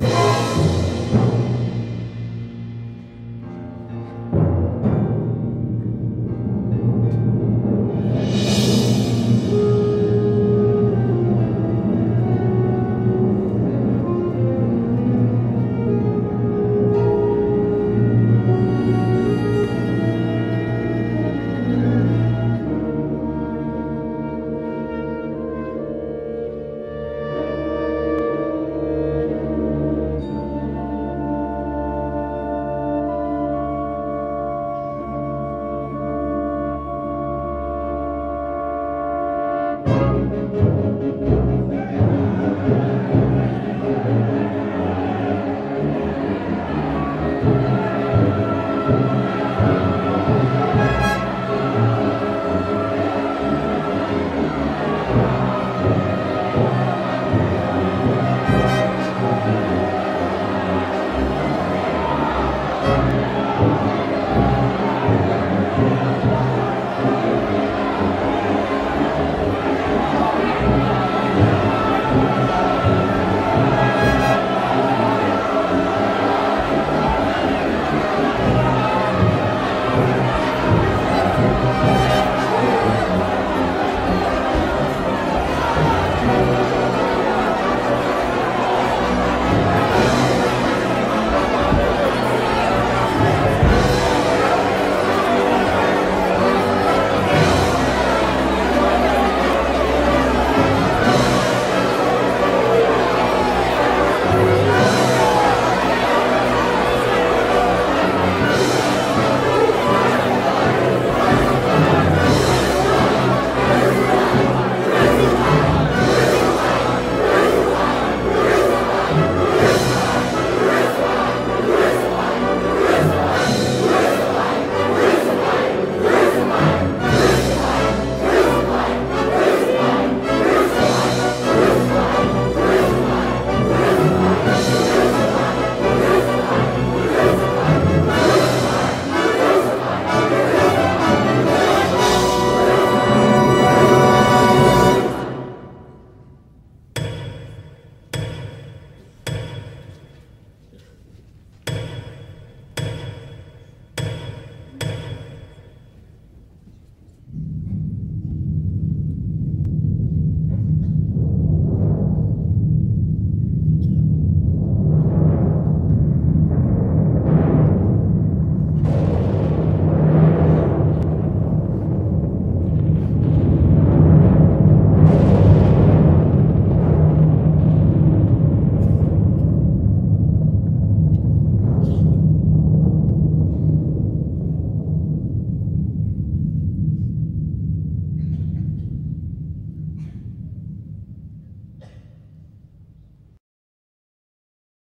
you